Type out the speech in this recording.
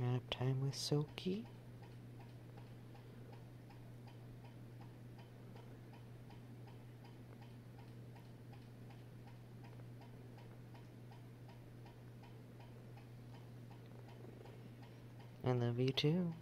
Nap time with Soki. I love you too.